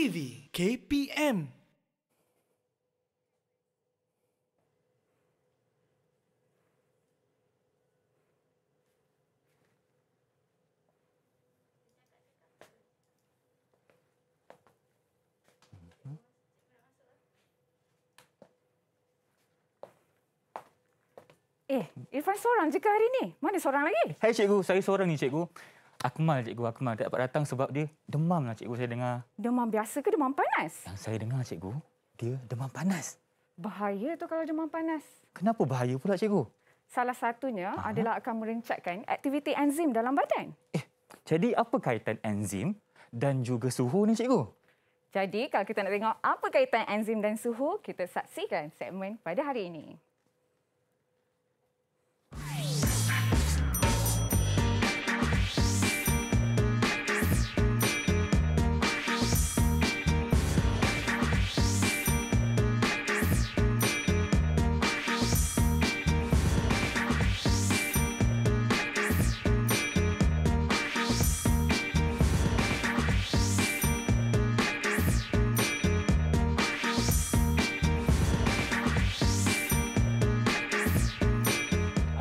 TV KPM Eh, Irfan seorang je ke hari ni? Mana seorang lagi? Hai cikgu, saya seorang ni cikgu. Akmal cikgu, Akmal tak dapat datang sebab dia demam lah cikgu saya dengar. Demam biasa ke demam panas? Yang saya dengar cikgu, dia demam panas. Bahaya tu kalau demam panas. Kenapa bahaya pula cikgu? Salah satunya Aha. adalah akan merencatkan aktiviti enzim dalam badan. Eh, jadi apa kaitan enzim dan juga suhu ni cikgu? Jadi kalau kita nak tengok apa kaitan enzim dan suhu, kita saksikan segmen pada hari ini.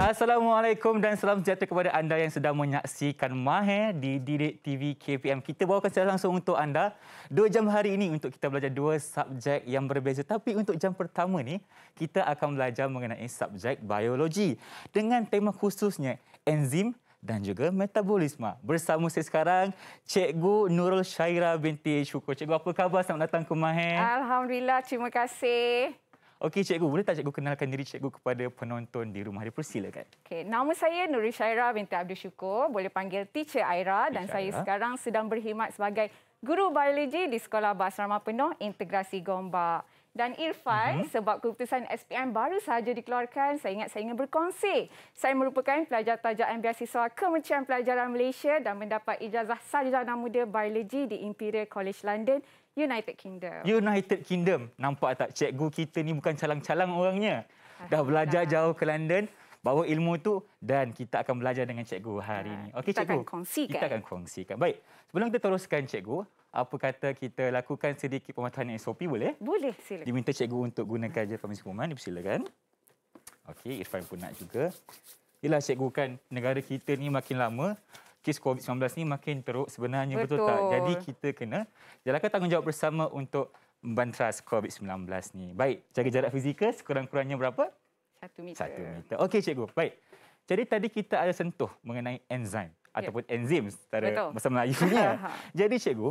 Assalamualaikum dan salam sejahtera kepada anda yang sedang menyaksikan Mahir di Didik TV KPM. Kita bawakan secara langsung untuk anda dua jam hari ini untuk kita belajar dua subjek yang berbeza. Tapi untuk jam pertama ni, kita akan belajar mengenai subjek biologi dengan tema khususnya enzim dan juga metabolisme. Bersama saya sekarang, Cikgu Nurul Syaira binti Syukur. Cikgu, apa khabar? Selamat datang ke Mahir. Alhamdulillah, terima kasih. Okey cikgu, boleh tak cikgu kenalkan diri cikgu kepada penonton di rumah? Dipersilakan. Okey, nama saya Nuri Syaira binti Abdul Syukur. Boleh panggil Teacher Aira dan Teacher saya Aira. sekarang sedang berkhidmat sebagai guru biologi di Sekolah Basrama Penuh Integrasi Gombak. Dan Irfan, uh-huh. sebab keputusan SPM baru sahaja dikeluarkan, saya ingat saya ingin berkongsi. Saya merupakan pelajar tajaan beasiswa Kementerian Pelajaran Malaysia dan mendapat ijazah sarjana muda biologi di Imperial College London, United Kingdom. United Kingdom. Nampak tak cikgu kita ni bukan calang-calang orangnya. Dah belajar jauh ke London, bawa ilmu tu dan kita akan belajar dengan cikgu hari ini. Okey kita cikgu. akan kongsikan. Kita akan kongsikan. Baik. Sebelum kita teruskan cikgu, apa kata kita lakukan sedikit pematahan SOP boleh? Boleh, silakan. Diminta cikgu untuk gunakan je permisi pengumuman. Dipersilakan. Okey, Irfan pun nak juga. Yelah cikgu kan negara kita ni makin lama kes COVID-19 ni makin teruk sebenarnya betul, betul tak? Jadi kita kena jalankan tanggungjawab bersama untuk membantras COVID-19 ni. Baik, jaga jarak fizikal sekurang-kurangnya berapa? Satu meter. Satu meter. Okey cikgu, baik. Jadi tadi kita ada sentuh mengenai enzim ataupun enzim secara Betul. bahasa Melayunya. Jadi cikgu,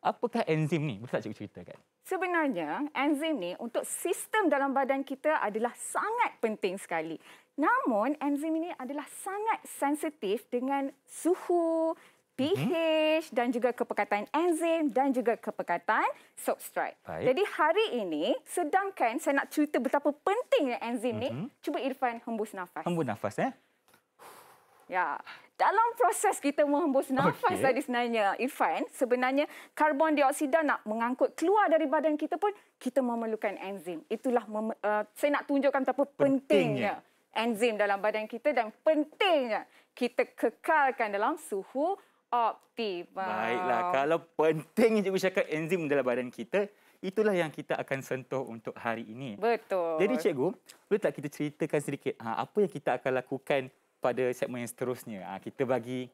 apakah enzim ni? Boleh tak cikgu ceritakan? Sebenarnya, enzim ni untuk sistem dalam badan kita adalah sangat penting sekali. Namun, enzim ini adalah sangat sensitif dengan suhu, pH dan juga kepekatan enzim dan juga kepekatan substrat. Baik. Jadi hari ini, sedangkan saya nak cerita betapa pentingnya enzim ni, cuba Irfan hembus nafas. Hembus nafas eh. Ya, dalam proses kita menghembus nafas Okey. tadi sebenarnya Irfan, sebenarnya karbon dioksida nak mengangkut keluar dari badan kita pun kita memerlukan enzim. Itulah mem- uh, saya nak tunjukkan betapa pentingnya. Pentingnya. Enzim dalam badan kita dan pentingnya kita kekalkan dalam suhu optimal. Baiklah, kalau penting cikgu cakap enzim dalam badan kita, itulah yang kita akan sentuh untuk hari ini. Betul. Jadi cikgu, boleh tak kita ceritakan sedikit ha, apa yang kita akan lakukan pada segmen yang seterusnya? Ha, kita bagi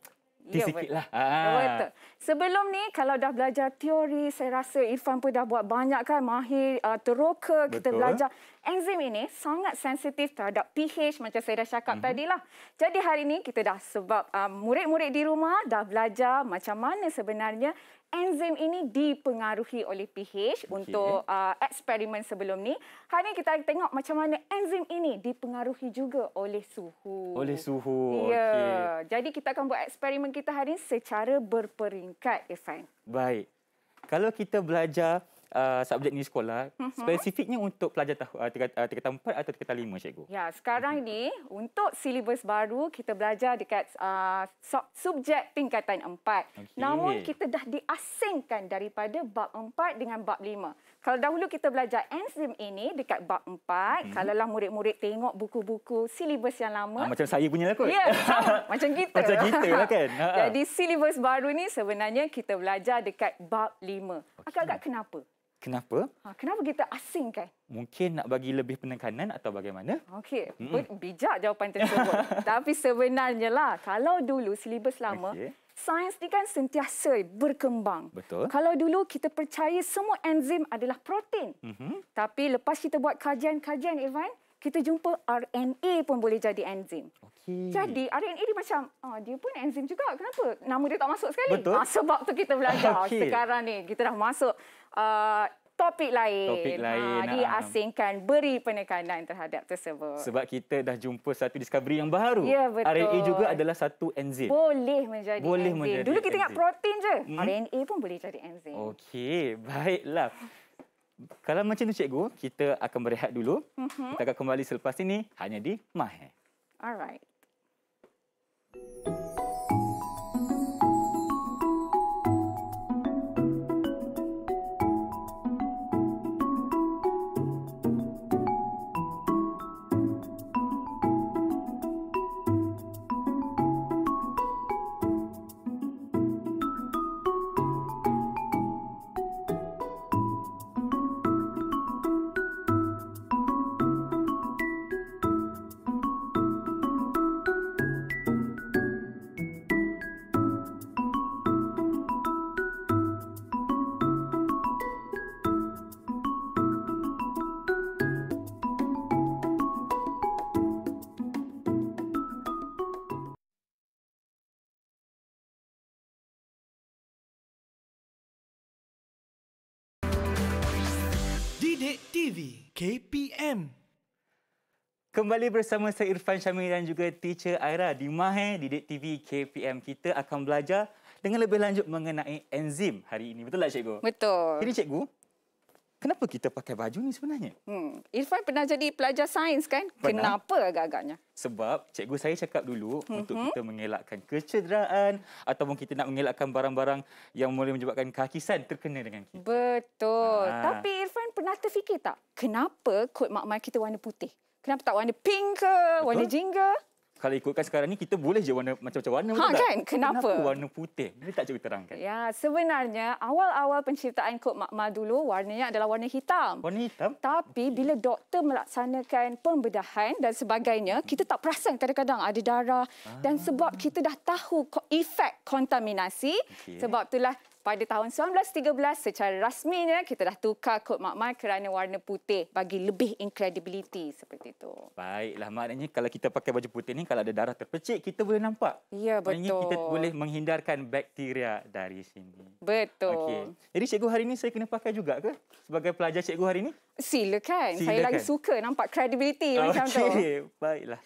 Ya, sikit betul. lah. Ya, betul. Sebelum ni kalau dah belajar teori, saya rasa Irfan pun dah buat banyak kan mahir uh, teroka kita Betul. belajar. Enzim ini sangat sensitif terhadap pH macam saya dah cakap mm-hmm. tadi lah. Jadi hari ini kita dah sebab uh, murid-murid di rumah dah belajar macam mana sebenarnya enzim ini dipengaruhi oleh pH untuk uh, eksperimen sebelum ni. Hari ini kita tengok macam mana enzim ini dipengaruhi juga oleh suhu. Oleh suhu. Ya, Okey. jadi kita akan buat eksperimen kita hari ini secara berperingkat, Irfan. Baik. Kalau kita belajar uh, subjek ni sekolah, uh-huh. spesifiknya untuk pelajar tahu uh, tingkat, uh, tingkatan 4 atau tingkatan 5 cikgu? Ya, sekarang ni untuk silibus baru kita belajar dekat uh, subjek tingkatan 4. Okay. Namun kita dah diasingkan daripada bab 4 dengan bab 5. Kalau dahulu kita belajar enzim ini dekat bab 4, hmm. kalaulah murid-murid tengok buku-buku silibus yang lama. Ha, macam saya punya lah kot. Ya, sama. macam kita. Macam kita lah kan. Ha, ha. Jadi silibus baru ni sebenarnya kita belajar dekat bab 5. Okay. Agak-agak kenapa? Kenapa? Ha, kenapa kita asingkan? Mungkin nak bagi lebih penekanan atau bagaimana? Okey, hmm. bijak jawapan tersebut. Tapi sebenarnya lah, kalau dulu silibus lama, okay sains ni kan sentiasa berkembang. Betul. Kalau dulu kita percaya semua enzim adalah protein. Mm-hmm. Tapi lepas kita buat kajian-kajian, Ivan, kita jumpa RNA pun boleh jadi enzim. Okay. Jadi RNA ni macam, oh, dia pun enzim juga. Kenapa? Nama dia tak masuk sekali. Betul. Ah, sebab tu kita belajar. Okay. Sekarang ni kita dah masuk uh, topik lain. Topik lain. Ha, diasingkan, beri penekanan terhadap tersebut. Sebab kita dah jumpa satu discovery yang baru. Ya, betul. RNA juga adalah satu enzim. Boleh menjadi boleh enzim. Menjadi Dulu kita enzim. ingat protein je. Hmm? RNA pun boleh jadi enzim. Okey, baiklah. Kalau macam tu cikgu, kita akan berehat dulu. Uh-huh. Kita akan kembali selepas ini hanya di Mahir. Alright. KPM Kembali bersama saya Irfan Syamil dan juga teacher Aira di Mahir Didik TV KPM. Kita akan belajar dengan lebih lanjut mengenai enzim hari ini. Betul tak cikgu? Betul. Jadi cikgu, kenapa kita pakai baju ni sebenarnya? Hmm. Irfan pernah jadi pelajar sains kan? Pernah. Kenapa agak-agaknya? Sebab cikgu saya cakap dulu mm-hmm. untuk kita mengelakkan kecederaan ataupun kita nak mengelakkan barang-barang yang boleh menyebabkan kakisan terkena dengan kita. Betul. Ha. Tapi Irfan pernah terfikir tak? Kenapa kod makmal kita warna putih? Kenapa tak warna pink ke? Betul. Warna jingga? Kalau ikutkan sekarang ni kita boleh je warna macam-macam warna ha, kan? Kenapa? Kenapa warna putih? Boleh tak cikgu terangkan? Ya, sebenarnya awal-awal penciptaan kod makmal dulu warnanya adalah warna hitam. Warna hitam? Tapi bila doktor melaksanakan pembedahan dan sebagainya, kita tak perasan kadang-kadang ada darah ah. dan sebab kita dah tahu efek kontaminasi, okay. sebab itulah pada tahun 1913 secara rasminya kita dah tukar kod makmal kerana warna putih bagi lebih incredibility seperti itu. Baiklah maknanya kalau kita pakai baju putih ni kalau ada darah terpercik kita boleh nampak. Ya betul. Maknanya kita boleh menghindarkan bakteria dari sini. Betul. Okey. Jadi cikgu hari ini saya kena pakai juga ke sebagai pelajar cikgu hari ini? Silakan. Silakan. Saya lagi suka nampak credibility okay. macam tu. Okey, baiklah.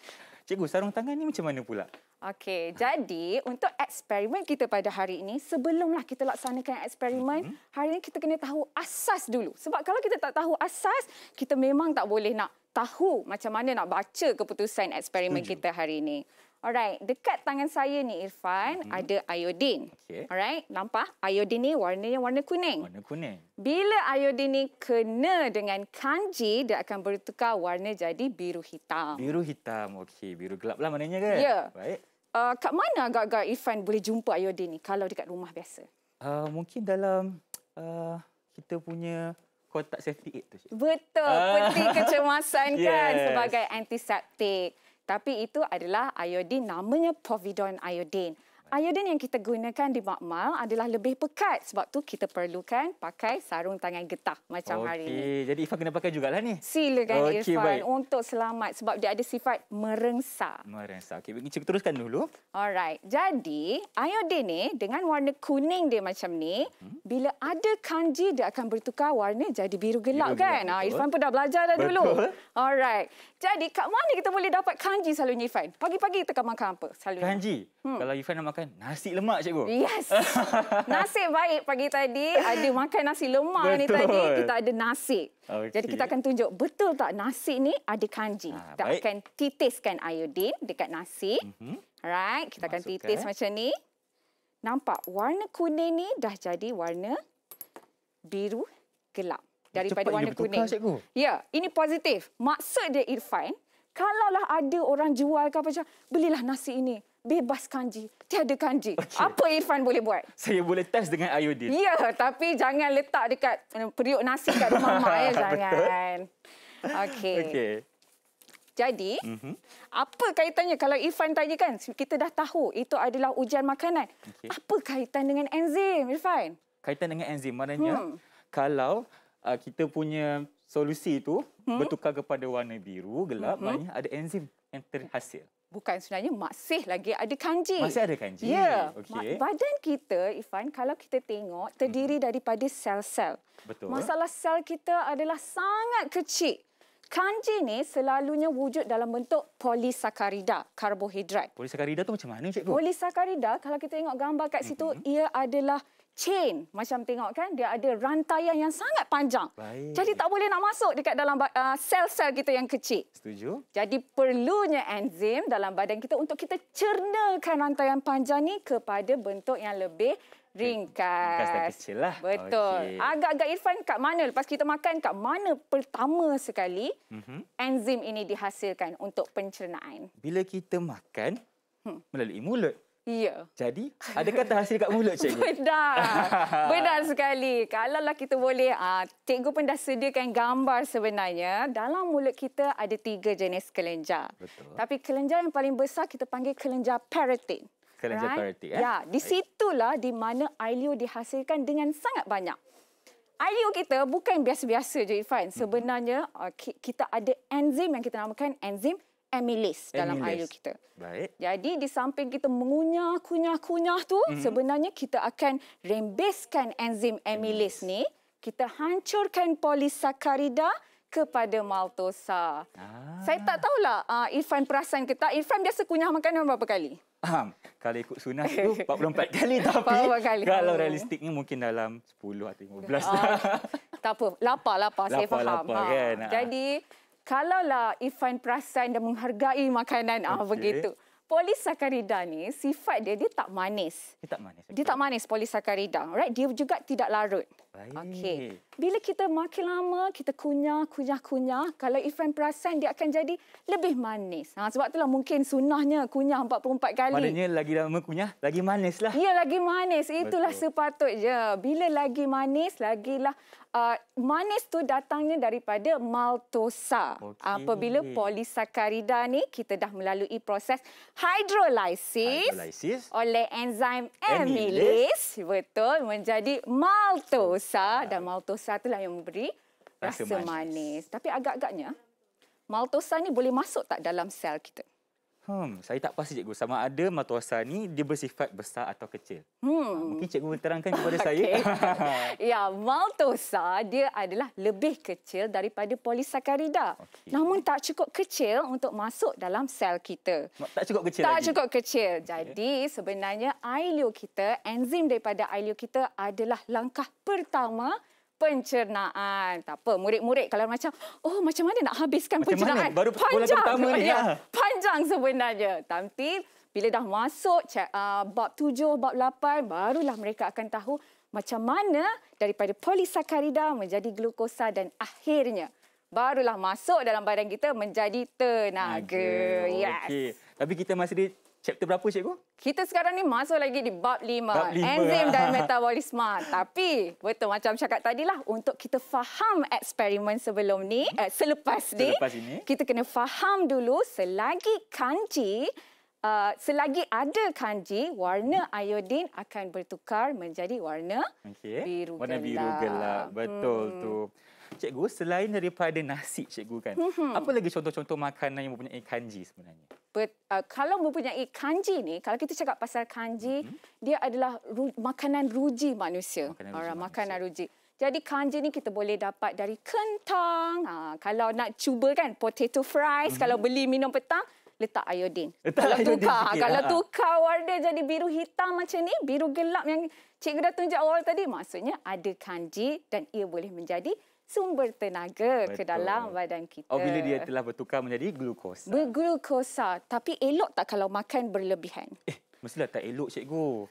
Cikgu sarung tangan ni macam mana pula? Okey, jadi untuk eksperimen kita pada hari ini, sebelumlah kita laksanakan eksperimen, mm-hmm. hari ini kita kena tahu asas dulu. Sebab kalau kita tak tahu asas, kita memang tak boleh nak tahu macam mana nak baca keputusan eksperimen Tujuh. kita hari ini. Alright, dekat tangan saya ni Irfan hmm. ada iodin. Okay. Alright, nampak? Iodin ni warnanya warna kuning. Warna kuning. Bila iodin ni kena dengan kanji, dia akan bertukar warna jadi biru hitam. Biru hitam. Okey, biru gelap lah maknanya kan? Ya. Baik. Uh, kat mana agak-agak Irfan boleh jumpa iodin ni kalau dekat rumah biasa? Uh, mungkin dalam uh, kita punya kotak safety aid tu. Betul. Uh. Peti kecemasan yes. kan sebagai antiseptik. Tapi itu adalah iodin namanya povidone iodine. Iodin yang kita gunakan di makmal adalah lebih pekat. Sebab tu kita perlukan pakai sarung tangan getah macam okay. hari ini. Jadi Irfan kena pakai jugalah ni. Silakan okay, Irfan baik. untuk selamat sebab dia ada sifat merengsa. Merengsa. Okey, kita teruskan dulu. Alright. Jadi, iodin ni dengan warna kuning dia macam ni, hmm? bila ada kanji dia akan bertukar warna jadi biru gelap biru kan? Gelap, ha, Irfan pun dah belajar dah betul. dulu. Alright. Jadi, kat mana kita boleh dapat kanji selalunya Irfan? Pagi-pagi kita akan makan apa? Selalunya? Kanji? Hmm. Kalau Irfan nak makan nasi lemak cikgu. Yes. Nasib baik pagi tadi ada makan nasi lemak ni Betul. tadi. Kita ada nasi. Okey. Jadi kita akan tunjuk betul tak nasi ni ada kanji. Ah, kita baik. akan titiskan iodin dekat nasi. Mhm. Alright, kita akan Masukkan. titis macam ni. Nampak warna kuning ni dah jadi warna biru gelap daripada Cepat warna dia bertukar, kuning. cikgu. Ya, ini positif. Maksud dia Irfan, kalaulah ada orang jual ke apa macam, belilah nasi ini. Bebas kanji, tiada kanji. Okey. Apa Irfan boleh buat? Saya boleh test dengan iodin. Ya, tapi jangan letak dekat eh, periuk nasi kat rumah mak ya, jangan. Okey. Okey. Jadi, Mhm. apa kaitannya kalau Irfan tadi kan kita dah tahu itu adalah ujian makanan. Okey. Apa kaitan dengan enzim Irfan? Kaitan dengan enzim maknanya Hmm. kalau uh, kita punya solusi itu Hmm. bertukar kepada warna biru gelap maknanya ada enzim yang terhasil. Bukan sebenarnya masih lagi ada kanji. Masih ada kanji. Ya. Okey. Ma- Badan kita, Ifan, kalau kita tengok, terdiri daripada sel-sel. Betul. Masalah sel kita adalah sangat kecil. Kanji ni selalunya wujud dalam bentuk polisakarida, karbohidrat. Polisakarida tu macam mana cikgu? Polisakarida, kalau kita tengok gambar kat situ, Mhm. ia adalah chain. Macam tengok kan, dia ada rantaian yang sangat panjang. Baik. Jadi tak boleh nak masuk dekat dalam uh, sel-sel kita yang kecil. Setuju? Jadi perlunya enzim dalam badan kita untuk kita cernakan rantaian panjang ni kepada bentuk yang lebih ringkas. Ringkas dan kecil lah. Betul. Okey. Agak-agak Irfan kat mana lepas kita makan kat mana pertama sekali Mhm. enzim ini dihasilkan untuk pencernaan. Bila kita makan Hmm. melalui mulut. Ya. Jadi, adakah terhasil kat mulut cikgu? Benar. Benar sekali. Kalaulah kita boleh, ah, cikgu pun dah sediakan gambar sebenarnya. Dalam mulut kita ada tiga jenis kelenjar. Betul. Tapi kelenjar yang paling besar kita panggil kelenjar parotid. Kelenjar parotid, eh? Ya, di situlah di mana ailio dihasilkan dengan sangat banyak. Ailio kita bukan biasa-biasa je Irfan. Mhm. Sebenarnya ah, ki- kita ada enzim yang kita namakan enzim amylase dalam Amylase. ailio kita. Baik. Jadi di samping kita mengunyah, kunyah, kunyah tu, Mhm. mm-hmm. sebenarnya kita akan rembeskan enzim amylase ni, kita hancurkan polisakarida kepada maltosa. Ah. Saya tak tahulah uh, Irfan perasan ke tak. Irfan biasa kunyah makanan berapa kali? Faham. Kalau ikut sunnah tu 44 kali tapi 44 kali. kalau Oh. realistiknya mungkin dalam 10 atau 15. Ah, tak apa, lapar, lapar. saya faham. lapar kan. Ah. Jadi, kalaulah Irfan perasan dan menghargai makanan, ah Okey. begitu. Polisakarida ni, sifat dia, dia tak manis. Dia tak manis. Dia tak manis polisakarida. Right? Dia juga tidak larut. Baik. Okey. Bila kita makin lama, kita kunyah, kunyah, kunyah. Kalau Irfan perasan, dia akan jadi lebih manis. Ha, sebab itulah mungkin sunnahnya kunyah 44 kali. Maknanya lagi lama kunyah, lagi manis lah. Ya, lagi manis. Itulah Betul. sepatutnya. Bila lagi manis, lagilah uh, manis tu datangnya daripada maltosa. Okey. Apabila polisakarida ni kita dah melalui proses hydrolysis, Hydrolysis. oleh enzim Amylase. betul menjadi maltosa dan maltosa itulah yang memberi Rasa rasa, manis. manis. Tapi agak-agagnya maltosa ni boleh masuk tak dalam sel kita? Hmm, saya tak pasti cikgu sama ada matosa ni dia bersifat besar atau kecil. Hmm. Mungkin cikgu terangkan kepada saya. ya, maltosa dia adalah lebih kecil daripada polisakarida. Okey. Namun tak cukup kecil untuk masuk dalam sel kita. tak cukup kecil tak lagi. cukup kecil. Jadi sebenarnya ailio kita, enzim daripada ailio kita adalah langkah pertama pencernaan. Tak apa, murid-murid kalau macam, oh macam mana nak habiskan Macam mana? pencernaan? Baru bola panjang. pertama ni, ya. Panjang sebenarnya. Tapi bila dah masuk uh, bab tujuh, bab lapan, barulah mereka akan tahu macam mana daripada polisakarida menjadi glukosa dan akhirnya barulah masuk dalam badan kita menjadi tenaga. Yes. Okey. Tapi kita masih di chapter berapa cikgu? Kita sekarang ni masuk lagi di bab lima. Bab lima. Enzim dan metabolisme. Tapi betul macam cakap tadi lah untuk kita faham eksperimen sebelum ni, eh, selepas ni, Selepas ini. kita kena faham dulu selagi kanji Uh, selagi ada kanji, warna iodin akan bertukar menjadi warna Okey. biru Warna biru gelap. gelap. Betul Hmm. tu. Cikgu, selain daripada nasi cikgu kan, Hmm. apa lagi contoh-contoh makanan yang mempunyai kanji sebenarnya? Bet, uh, kalau mempunyai kanji ni, kalau kita cakap pasal kanji, dia adalah ru, makanan ruji manusia. Makanan ruji Alright, manusia. makanan ruji. Jadi kanji ni kita boleh dapat dari kentang. Ha, kalau nak cuba kan potato fries, kalau beli minum petang, letak iodin. Letak kalau iodin tukar, sikit, kalau ha. tukar warna jadi biru hitam macam ni, biru gelap yang cikgu dah tunjuk awal tadi, maksudnya ada kanji dan ia boleh menjadi sumber tenaga ke Betul. dalam badan kita. Oh, bila dia telah bertukar menjadi glukosa. Berglukosa. Tapi elok tak kalau makan berlebihan? eh, mestilah tak elok cikgu.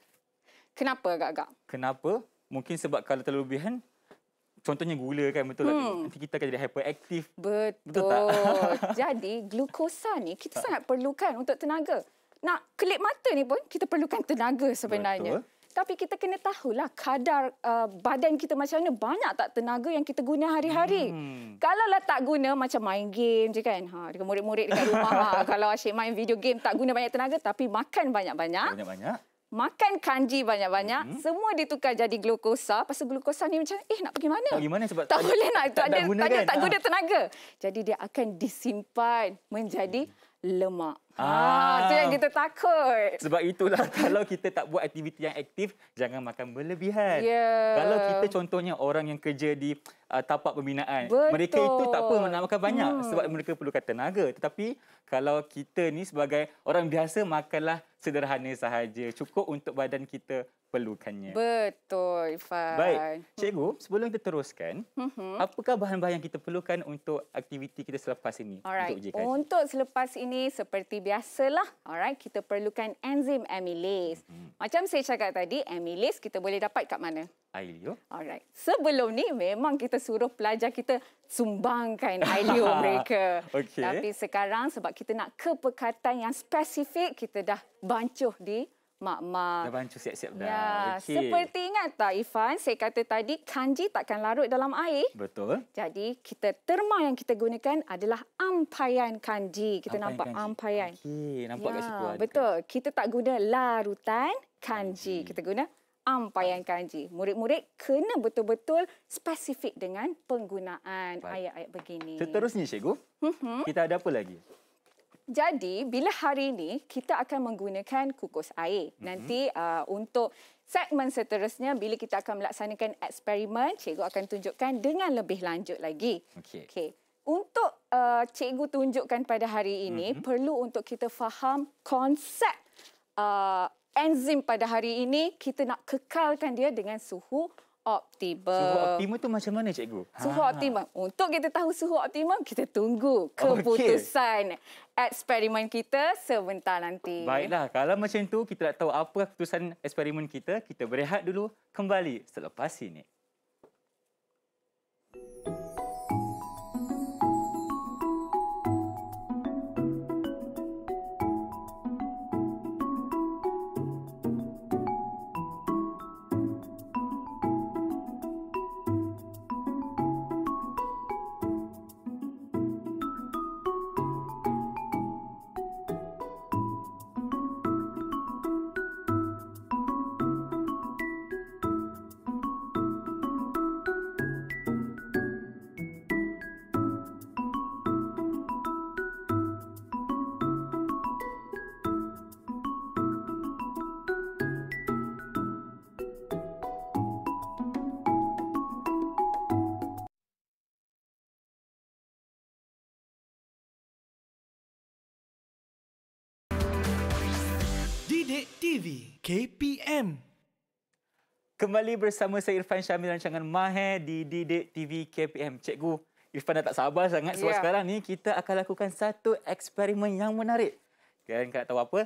Kenapa agak-agak? Kenapa? Mungkin sebab kalau terlalu lebihan, contohnya gula kan, betul hmm. tak? Nanti kita akan jadi hyperaktif. Betul Betul. tak? Jadi glukosa ni kita sangat perlukan untuk tenaga. Nak kelip mata ni pun kita perlukan tenaga sebenarnya. Betul. Tapi kita kena tahulah kadar uh, badan kita macam mana. Banyak tak tenaga yang kita guna hari-hari. Hmm. Kalau lah tak guna macam main game je kan. Ha, dekat murid-murid dekat rumah. ha, kalau asyik main video game tak guna banyak tenaga. Tapi makan banyak-banyak. Banyak-banyak. Makan kanji banyak-banyak. Hmm. Semua ditukar jadi glukosa. Pasal glukosa ni macam eh nak pergi mana? Pergi mana sebab tak tak- boleh nak tak- tak ada, guna tak, ada, kan? tak Ah. guna tenaga. Jadi dia akan disimpan menjadi lemak. Ah. Ah, tu yang kita takut. Sebab itulah kalau kita tak buat aktiviti yang aktif, jangan makan berlebihan. Ya. Kalau kita contohnya orang yang kerja di uh, tapak pembinaan, Betul. mereka itu tak apa nak makan banyak Hmm. sebab mereka perlukan tenaga. Tetapi kalau kita ni sebagai orang biasa makanlah sederhana sahaja, cukup untuk badan kita perlukannya. Betul, Ifan. Baik, cikgu, sebelum kita teruskan, Mhm. apakah bahan-bahan yang kita perlukan untuk aktiviti kita selepas ini Alright. untuk uji kaji? Untuk selepas ini seperti biasalah, alright, kita perlukan enzim amylase. Hmm. Macam saya cakap tadi, amylase kita boleh dapat kat mana? Ailio. Alright. Sebelum ni memang kita suruh pelajar kita sumbangkan ailio mereka. Okey. Tapi sekarang sebab kita nak kepekatan yang spesifik, kita dah bancuh di mak-mak. Dah bancuh siap-siap dah. Ya, Okey. seperti ingat tak Ifan, saya kata tadi kanji takkan larut dalam air. Betul. Jadi kita terma yang kita gunakan adalah ampayan kanji. Kita nampak kanji. ampayan. Okey, nampak kat situ. Ya, betul. Kita tak guna larutan kanji. Kita guna ampayan kanji. Murid-murid kena betul-betul spesifik dengan penggunaan ayat-ayat begini. Seterusnya cikgu, Mhm. kita ada apa lagi? Jadi, bila hari ini kita akan menggunakan kukus air. Mhm. Nanti uh, untuk segmen seterusnya, bila kita akan melaksanakan eksperimen, cikgu akan tunjukkan dengan lebih lanjut lagi. Okey. Okey. Untuk uh, cikgu tunjukkan pada hari ini, Mhm. perlu untuk kita faham konsep uh, enzim pada hari ini, kita nak kekalkan dia dengan suhu optimum. Suhu optimum tu macam mana cikgu? Suhu Ha. Untuk kita tahu suhu optimum, kita tunggu Okey. keputusan eksperimen kita sebentar nanti. Baiklah, kalau macam tu kita nak tahu apa keputusan eksperimen kita, kita berehat dulu kembali selepas ini. TV KPM Kembali bersama saya Irfan Syamil rancangan Mahir di Didik TV KPM. Cikgu, Irfan dah tak sabar sangat sebab Ya. sekarang ni kita akan lakukan satu eksperimen yang menarik. Kalau nak tahu apa?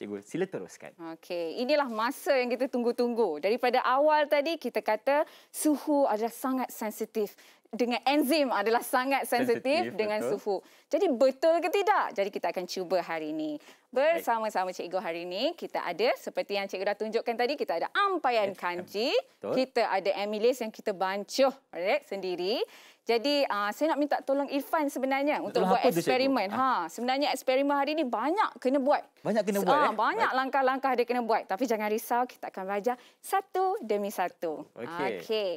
Cikgu, sila teruskan. Okey, inilah masa yang kita tunggu-tunggu. Daripada awal tadi kita kata suhu adalah sangat sensitif. Dengan enzim adalah sangat sensitif Sensitif, dengan betul. suhu. Jadi betul ke tidak? Jadi kita akan cuba hari ini. Bersama-sama cikgu hari ini kita ada seperti yang cikgu dah tunjukkan tadi kita ada ampayan Yes, kanji, betul. kita ada amylase yang kita bancuh alright, sendiri. Jadi uh, saya nak minta tolong Irfan sebenarnya untuk Tolong buat eksperimen. Ha, sebenarnya eksperimen hari ini banyak kena buat. Banyak kena buat, Ah, eh? Banyak langkah-langkah dia kena buat. Tapi jangan risau, kita akan belajar satu demi satu. Okey. Okey.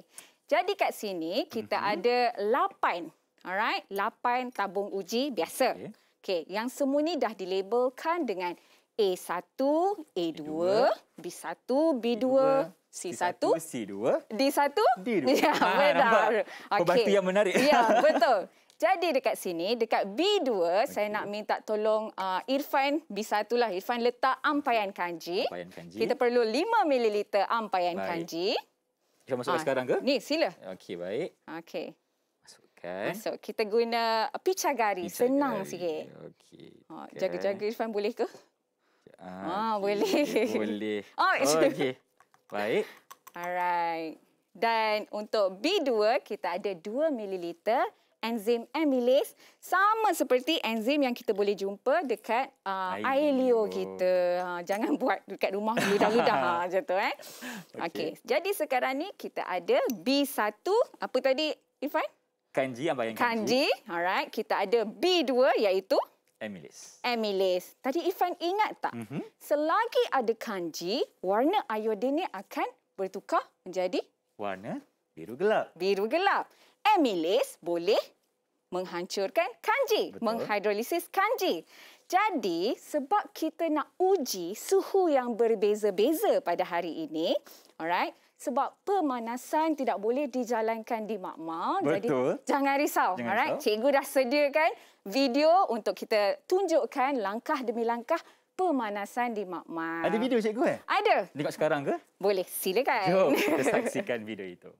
Jadi kat sini kita mm-hmm. ada lapan. Alright, lapan tabung uji biasa. Okey. Okey, yang semua ni dah dilabelkan dengan A1, A2, B1, B2, C1, C2. D1, D2. Ya, Ah, benar. nampak? Pembantu yang menarik. Ya, betul. Jadi dekat sini, dekat B2, okay. saya nak minta tolong uh, Irfan, B1 lah. Irfan letak ampayan kanji. Ampayan kanji. Kita perlu 5 ml ampayan Baik. kanji. Kita masukkan Ah, sekarang ke? Ni, sila. Okey, baik. Okey. Masukkan. Masuk. Kita guna picagari. Pisang Senang garis. sikit. Okey. Ha, jaga-jaga Irfan boleh ke? Ah, Ah, okey, boleh. Boleh. Oh, okey. Baik. Alright. Dan untuk B2, kita ada 2 ml enzim amylase sama seperti enzim yang kita boleh jumpa dekat uh, Air leo kita. Ha, jangan buat dekat rumah ludah-ludah ha, macam tu eh. Okey. Okey. Okay. Jadi sekarang ni kita ada B1 apa tadi Irfan? Kanji ampayan Kanji. Alright. Kita ada B2 iaitu Amylase. amylase. Tadi Irfan ingat tak? Mhm. Selagi ada kanji, warna iodin ni akan bertukar menjadi Warna biru gelap. biru gelap. Amylase boleh menghancurkan kanji, Betul. menghidrolisis kanji. Jadi, sebab kita nak uji suhu yang berbeza-beza pada hari ini, alright, sebab pemanasan tidak boleh dijalankan di makmal. Betul. Jadi, jangan risau. Jangan alright, risau. cikgu dah sediakan video untuk kita tunjukkan langkah demi langkah pemanasan di makmal. Ada video cikgu eh? Ada. Tengok sekarang ke? Boleh, silakan. Jom kita saksikan video itu.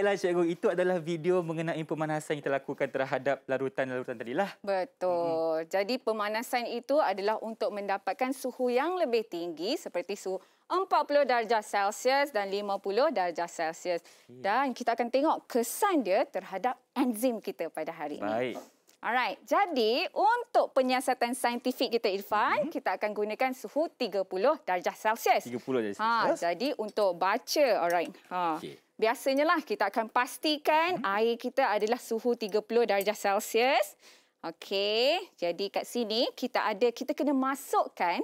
Baiklah cikgu, itu adalah video mengenai pemanasan yang kita lakukan terhadap larutan-larutan tadilah. Betul. Mm-hmm. Jadi pemanasan itu adalah untuk mendapatkan suhu yang lebih tinggi seperti suhu 40 darjah Celsius dan 50 darjah Celsius. Dan kita akan tengok kesan dia terhadap enzim kita pada hari ini. Baik. Alright, jadi untuk penyiasatan saintifik kita Irfan, mm-hmm. kita akan gunakan suhu 30 darjah Celsius. 30 darjah Ha, Celsius. jadi untuk baca, alright. Ha. Okey. Biasanya lah kita akan pastikan hmm. air kita adalah suhu 30 darjah Celsius. Okey, jadi kat sini kita ada kita kena masukkan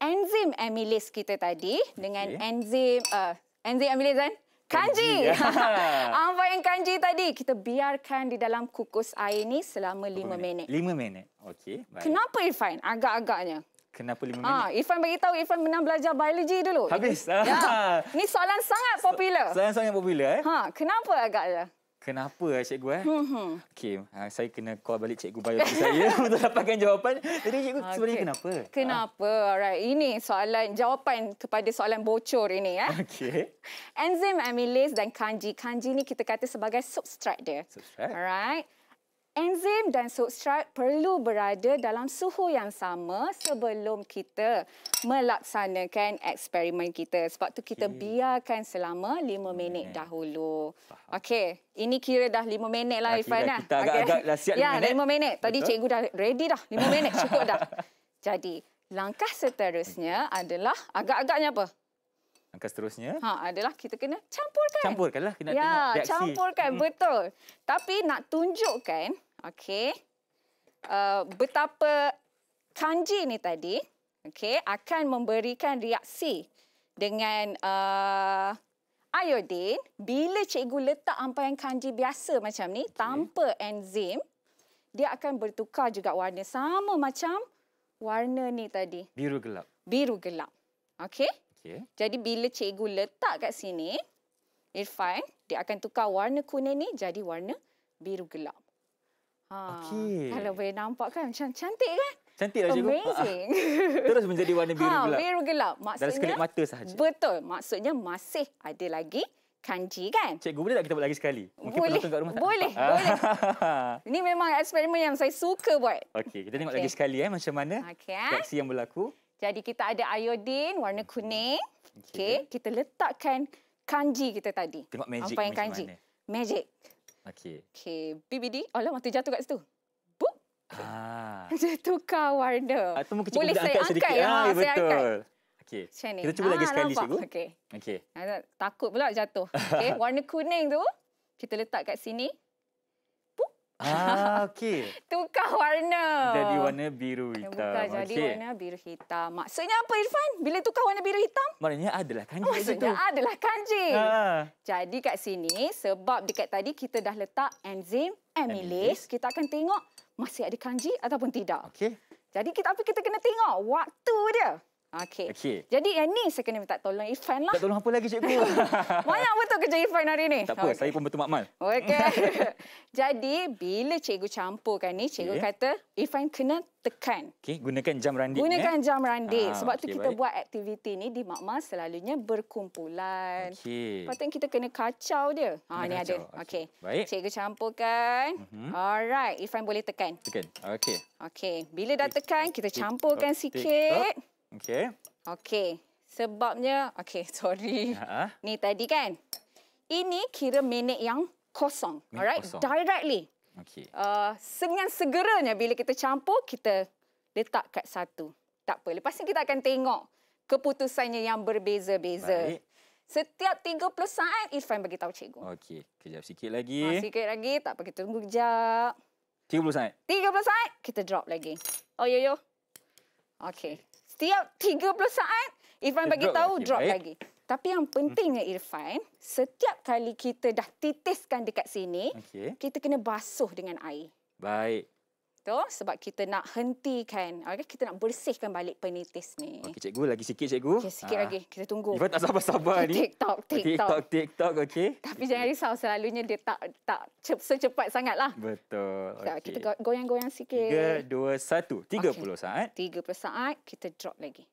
enzim amylase kita tadi dengan Okey. enzim uh, enzim amylase kan? Kanji. Kanji. Apa yang kanji tadi kita biarkan di dalam kukus air ni selama 5 minit. 5 minit. Okey, baik. Kenapa Irfan agak-agaknya? Kenapa 5 minit? Ah, Irfan bagi tahu Irfan pernah belajar biologi dulu. Habis. Ya. Ni soalan sangat popular. Soalan sangat popular eh. Ha, kenapa agaknya? Kenapa eh, cikgu eh? Hmm. Okey, uh, saya kena call balik cikgu biologi saya untuk dapatkan jawapan. Jadi cikgu Okey. sebenarnya kenapa? Kenapa? Alright, ini soalan jawapan kepada soalan bocor ini ya. Okey. Enzim amylase dan kanji. Kanji ni kita kata sebagai substrat dia. Subscribe. Alright. Enzim dan substrat perlu berada dalam suhu yang sama sebelum kita melaksanakan eksperimen kita. Sebab tu kita Okey. biarkan selama 5 minit dahulu. Okey, ini kira dah 5 minit lah Irfan. lah. kita agak-agak dah siap lima Ya, minit. 5 minit. Tadi Betul. cikgu dah ready dah. 5 minit cukup dah. Jadi, langkah seterusnya adalah agak-agaknya apa? Langkah seterusnya, Ha, adalah kita kena campurkan. campurkanlah. Nak ya, tengok reaksi. campurkan betul. Tapi nak tunjukkan, okey, uh, betapa kanji ni tadi, okey, akan memberikan reaksi dengan uh, iodin bila cikgu letak ampayan kanji biasa macam ni tanpa enzim, dia akan bertukar juga warna sama macam warna ni tadi, Biru gelap. biru gelap. Okey? Okey. Jadi bila cikgu letak kat sini, Irfan, dia akan tukar warna kuning ni jadi warna biru gelap. Ha, Okey. Kalau boleh nampak kan macam cantik kan? Cantiklah cikgu. Amazing. Terus menjadi warna biru ha, gelap. biru gelap. Maksudnya, Dalam sekelip mata sahaja. Betul. Maksudnya masih ada lagi kanji kan? Cikgu boleh tak kita buat lagi sekali? Mungkin Boleh. kat rumah tak Boleh, nampak. boleh. Ini memang eksperimen yang saya suka buat. Okey, kita tengok Okey. lagi sekali eh macam mana Okey, eh? reaksi yang berlaku. Jadi kita ada iodin warna kuning. Okey, Okey. kita letakkan kanji kita tadi. Tengok magic Apa yang kanji? mana. Magic. Okey. Okey, BBD. Alah, mati jatuh kat situ. Bup. Ah. Dia tukar warna. Atau mungkin cikgu Boleh saya angkat angkat sedikit. ya? Ah, saya angkat. betul. Okey. Macam ni. Kita cuba lagi Ah, sekali nampak? cikgu. Okey. Okey. Ah, Takut pula jatuh. Okey, warna kuning tu kita letak kat sini. Ah, okey. Tukar warna. Jadi warna biru hitam. Bukan jadi warna biru hitam. Maksudnya apa Irfan? Bila tukar warna biru hitam? Maknanya adalah kanji situ. Maksudnya adalah kanji. Ha. Jadi kat sini sebab dekat tadi kita dah letak enzim amylase, kita akan tengok masih ada kanji ataupun tidak. Okey. Jadi kita apa kita kena tengok waktu dia. Okey. Okey. Jadi yang ni saya kena minta tolong Irfan lah. Tak tolong apa lagi cikgu? Banyak betul kerja Irfan hari ni. tak apa, saya pun betul makmal. Okey. Jadi bila cikgu campurkan ni, cikgu Okey. kata Irfan kena tekan. Okey, gunakan jam randing Gunakan eh. jam randing. Ah, Sebab tu okey, kita baik. buat aktiviti ni di makmal selalunya berkumpulan. Okey. Patutnya kita kena kacau dia. Ha Kena ni ada. kacau, Okey. okey. Baik. Cikgu campurkan. Mhm. Alright, Irfan boleh tekan. Tekan. Okey. Okey, bila dah tekan kita campurkan sikit. Okey. Okey. Sebabnya okey, sorry. Ha. Ni tadi kan. Ini kira minit yang kosong. Minit Alright, kosong. directly. Okey. Uh, dengan segeranya bila kita campur, kita letak kat satu. Tak apa. Lepas ni kita akan tengok keputusannya yang berbeza-beza. Baik. Setiap 30 saat, Irfan bagi tahu cikgu. Okey, kejap sikit Ha, lagi. sikit lagi, tak apa kita tunggu kejap. 30 saat. 30 saat, kita drop lagi. Oh, yo, yo. Okey. Setiap 30 saat, Irfan bagi tahu drop baik. lagi. Tapi yang pentingnya Irfan, setiap kali kita dah titiskan dekat sini, Okey. kita kena basuh dengan air. Baik. Tu sebab kita nak hentikan, okay? kita nak bersihkan balik penitis ni. Okey, cikgu lagi sikit cikgu. Okey, sikit Ah. lagi. Kita tunggu. Ivan tak sabar-sabar ni. TikTok, TikTok. TikTok, TikTok, okey. Tapi jangan risau, selalunya dia tak tak cep, secepat sangat lah. Betul. Okay. Kita go- goyang-goyang sikit. 3, 2, 1. 30 saat. 30 saat, kita drop lagi.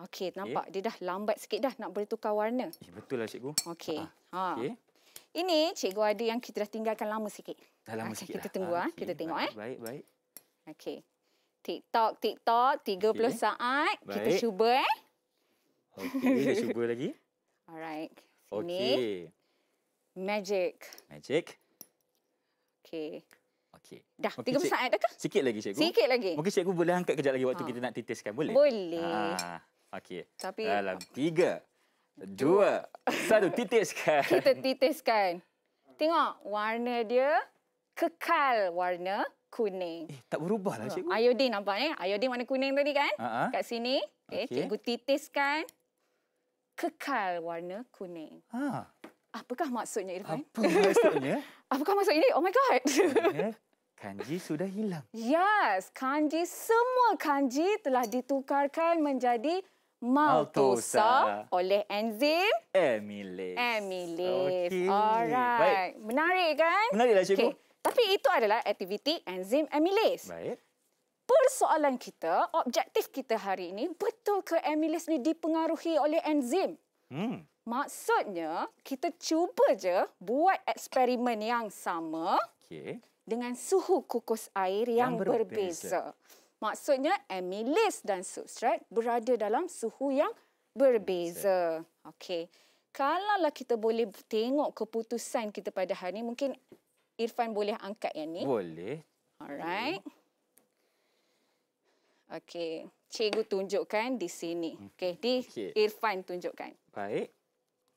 Okey, nampak dia dah lambat sikit dah nak boleh tukar warna. Eh, betul lah cikgu. Okey. Ah, Ha. Okey. Ini cikgu ada yang kita dah tinggalkan lama sikit. Dah lama Okey, sikit kita dah. tunggu, ah. Okey, Kita tengok, baik, eh. Baik, baik. Okey. TikTok, TikTok, 30 Okey. saat. Kita cuba eh. Okey, kita cuba lagi. Alright. Sini. Okey. Magic. Magic. Okey. Okey. Dah, Okey, 30 cik- saat dah ke? Sikit lagi cikgu. Sikit lagi. Mungkin cikgu boleh angkat kejap lagi waktu Ha. kita nak titiskan. Boleh? Boleh. Ah, Okey. Tapi Dalam tiga, dua, satu, titiskan. kita titiskan. Tengok warna dia kekal warna kuning. Eh, tak berubah lah cikgu. Iodin nampak ni? Iodin warna kuning tadi kan? Ha, ha. Kat sini. Okay, Okey. Cikgu titiskan. Kekal warna kuning. Ha. Apakah maksudnya Irfan? Apa maksudnya? Apakah maksud ini? Oh my god. Kanji sudah hilang. yes, kanji semua kanji telah ditukarkan menjadi maltosa oleh enzim Amylase. amylase. Baik. Alright. Menarik kan? Menariklah cikgu. Okey. Tapi itu adalah aktiviti enzim amylase. Baik. Persoalan kita, objektif kita hari ini, betul ke amylase ni dipengaruhi oleh enzim? Hmm. Maksudnya, kita cuba je buat eksperimen yang sama Okey. dengan suhu kukus air yang, Yang berbeza. berbeza. Maksudnya, amylase dan substrat berada dalam suhu yang berbeza. Okey. Kalaulah kita boleh tengok keputusan kita pada hari ini, mungkin Irfan boleh angkat yang ni. Boleh. Alright. Okey. Cikgu tunjukkan di sini. Okey, di Okey. Irfan tunjukkan. Baik.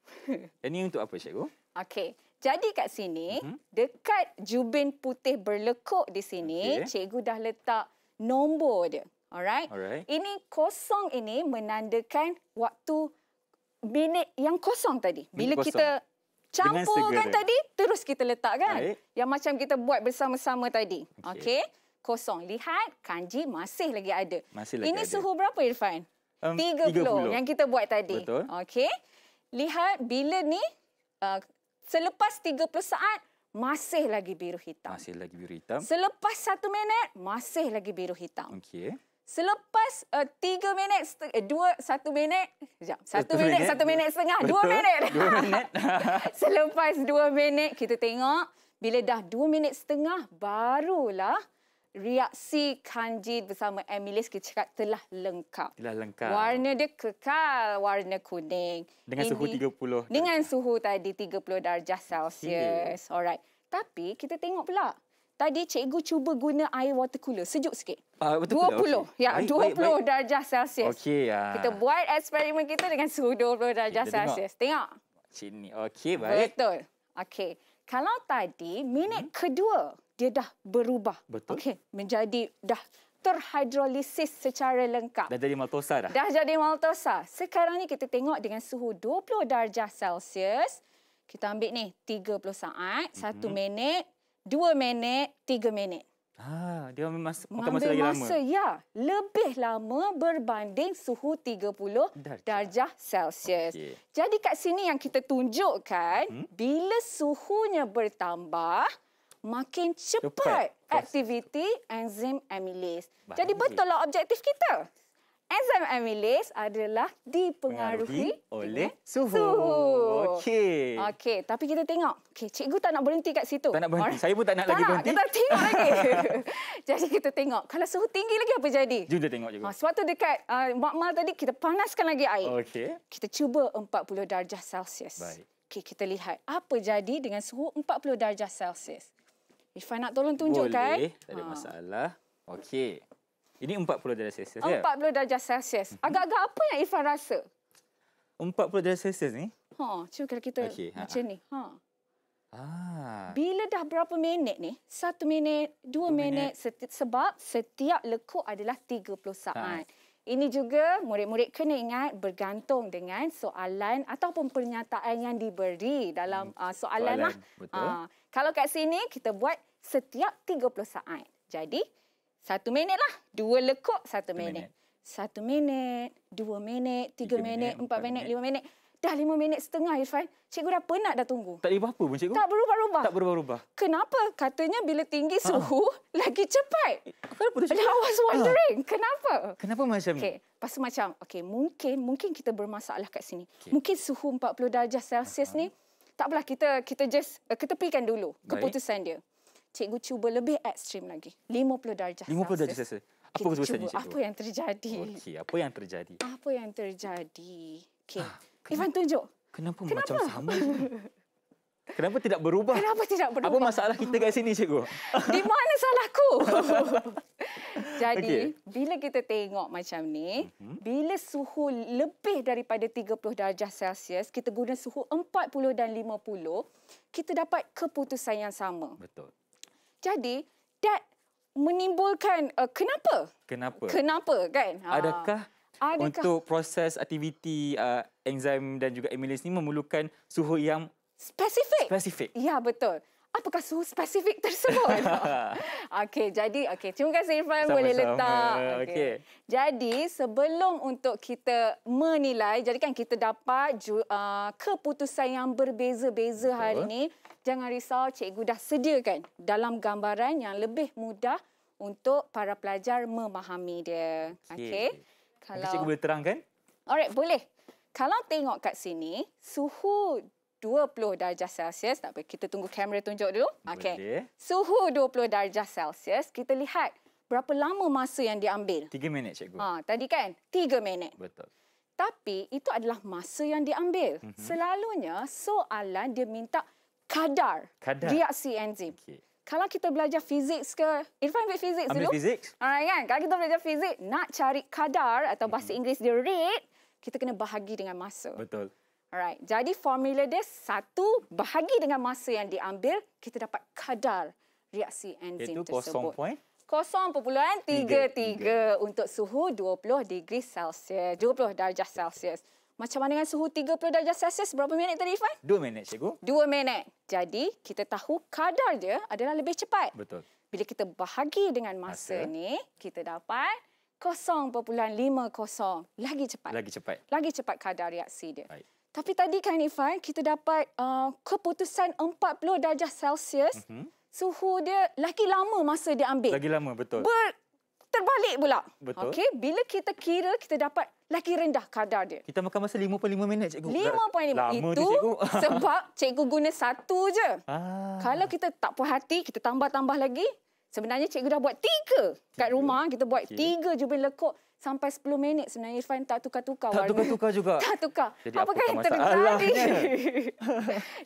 Ini untuk apa cikgu? Okey. Jadi kat sini, Mhm. dekat jubin putih berlekuk di sini, Okey. cikgu dah letak nombor dia. Alright? Alright. Ini kosong ini menandakan waktu minit yang kosong tadi. Bila Minit kita campurkan tadi, terus kita letak kan? Baik. Yang macam kita buat bersama-sama tadi. Okey. Okey. Kosong. Lihat, kanji masih lagi ada. Masih lagi Ini ada. suhu berapa Irfan? Um, 30, 30. yang kita buat tadi. Betul. Okey. Lihat bila ni uh, selepas 30 saat masih lagi biru hitam. Masih lagi biru hitam. Selepas satu minit masih lagi biru hitam. Okey. Selepas uh, tiga minit, eh, dua, satu minit, sekejap, satu, Satu minit, minit. satu minit setengah, dua Betul. minit. Dua minit. Selepas dua minit, kita tengok bila dah dua minit setengah, barulah reaksi kanji bersama amylase kita cakap telah lengkap. Telah lengkap. Warna dia kekal warna kuning. Dengan suhu 30 Dengan suhu tadi 30 darjah Celsius. Alright. Tapi kita tengok pula. Tadi cikgu cuba guna air water cooler sejuk sikit. Ah, betul 20. pula, okey. Ya, Baik, 20 baik, baik. darjah Celsius. Okey. ah. Kita buat eksperimen kita dengan suhu 20 darjah kita tengok. Celsius. Tengok. Sini. Okey, baik. Betul. Okey. Kalau tadi minit Hmm. kedua dia dah berubah. Betul. Okey, menjadi dah terhidrolisis secara lengkap. Dah jadi maltosa dah. Dah jadi maltosa. Sekarang ni kita tengok dengan suhu 20 darjah Celsius. Kita ambil ni 30 saat, 1 Mhm. minit, 2 minit, 3 minit. Ah, dia ambil masa, makan masa lagi masa, ya. Lebih lama berbanding suhu 30 Darjah. darjah Celsius. Okey. Jadi kat sini yang kita tunjukkan, Hmm? bila suhunya bertambah, makin cepat, Cepat. aktiviti enzim amylase. Baik. Jadi betul lah objektif kita. Enzim amylase adalah dipengaruhi oleh dengan suhu. Okey. Okey, tapi kita tengok. Okey, cikgu tak nak berhenti kat situ. Tak nak berhenti. Saya pun tak nak tak lagi nak, berhenti. Kita tengok lagi. jadi kita tengok. Kalau suhu tinggi lagi apa jadi? Jom kita tengok juga. Ha, sebab tu dekat uh, makmal tadi kita panaskan lagi air. Okey. Kita cuba 40 darjah Celsius. Baik. Okey, kita lihat apa jadi dengan suhu 40 darjah Celsius. Ifan nak tolong tunjukkan. Boleh. Tak ada Ha. masalah. Okey. Ini 40 darjah Celsius ya? 40 darjah Celsius. Agak-agak apa yang Ifan rasa? 40 darjah Celsius ni? Ha, cuba kalau kita Okey, ha, macam ni. Ha. Ah. Bila dah berapa minit ni? Satu minit, dua Dua minit. minit. Seti- sebab setiap lekuk adalah 30 saat. Ha. Ini juga murid-murid kena ingat bergantung dengan soalan ataupun pernyataan yang diberi dalam uh, soalan, Soalan, lah. betul. Ah, kalau kat sini kita buat setiap 30 saat. Jadi satu minit lah. Dua lekuk satu minit. minit. Satu minit, dua minit, tiga, Tiga minit, empat minit, minit. lima minit. Dah lima minit setengah Irfan. Cikgu dah penat dah tunggu. Tak ada apa-apa pun cikgu. Tak berubah-ubah. Tak berubah-ubah. Kenapa? Katanya bila tinggi suhu lagi cepat. Kenapa And cikgu? I was wondering, kenapa? Kenapa macam ni? Lepas tu macam, okey, mungkin mungkin kita bermasalah kat sini. Okey. Mungkin suhu 40 darjah Celsius ni tak apalah kita kita just uh, ketepikan dulu Baik. keputusan dia. Cikgu cuba lebih ekstrim lagi. 50 darjah 50 darjah Celsius. Apa keputusannya cuba cikgu? Apa yang terjadi? Okey, apa yang terjadi? Apa yang terjadi? Okey. Ah, Ivan tunjuk. Kenapa, macam sama? Kenapa tidak berubah? Kenapa tidak Apa berubah? masalah kita kat sini cikgu? Di mana salahku? Jadi, Okey. bila kita tengok macam ni, Mhm. bila suhu lebih daripada 30 darjah Celsius, kita guna suhu 40 dan 50, kita dapat keputusan yang sama. Betul. Jadi, that menimbulkan uh, kenapa? Kenapa? Kenapa kan? Ha. Adakah, Adakah- untuk proses aktiviti uh, enzim dan juga amylase ni memerlukan suhu yang Spesifik? spesifik? Ya, betul. Apakah suhu spesifik tersebut? Okey, jadi okey. Terima kasih Irfan boleh Sama-sama. letak. Okey. Jadi, sebelum untuk kita menilai, jadi kan kita dapat uh, keputusan yang berbeza-beza hari ini. Jangan risau, cikgu dah sediakan dalam gambaran yang lebih mudah untuk para pelajar memahami dia. Okey. Okey. Mungkin cikgu boleh terangkan? Alright, boleh. Kalau tengok kat sini, suhu 20 darjah Celsius, tak apa, kita tunggu kamera tunjuk dulu. Okey. Suhu 20 darjah Celsius, kita lihat berapa lama masa yang diambil. Tiga minit cikgu. Ha, tadi kan 3 minit. Betul. Tapi itu adalah masa yang diambil. Mhm. Selalunya soalan dia minta kadar, Kadar. reaksi enzim. Okey. Kalau kita belajar fizik ke, Irfan ambil fizik Ambil dulu. fizik? Alright kan? Kalau kita belajar fizik, nak cari kadar atau bahasa Mhm. Inggeris dia rate, kita kena bahagi dengan masa. Betul. Alright. Jadi formula dia satu bahagi dengan masa yang diambil, kita dapat kadar reaksi enzim Iaitu tersebut. 0 point 0.33 untuk suhu 20 degree Celsius, 20 darjah Celsius. Macam mana dengan suhu 30 darjah Celsius? Berapa minit tadi, Ifan? Dua minit cikgu. Dua minit. Jadi, kita tahu kadar dia adalah lebih cepat. Betul. Bila kita bahagi dengan masa, Masa. ni, kita dapat 0.50. Lagi cepat. Lagi cepat. Lagi cepat kadar reaksi dia. Baik. Tapi tadi kan kita dapat uh, keputusan 40 darjah Celsius. Mhm. Suhu dia lagi lama masa dia ambil. Lagi lama betul. Ber, terbalik pula. Betul. Okey, bila kita kira, kita dapat lagi rendah kadar dia. Kita makan masa 55 minit cikgu. 5.5 Lama itu tu cikgu. sebab cikgu guna satu je. ah. Kalau kita tak puas hati, kita tambah-tambah lagi. Sebenarnya cikgu dah buat tiga kat rumah. Kita buat Okey. tiga jubin lekuk sampai 10 minit. Sebenarnya Irfan tak tukar-tukar Tak warna. tukar-tukar juga. Tak tukar. Jadi Apakah apakah yang terjadi?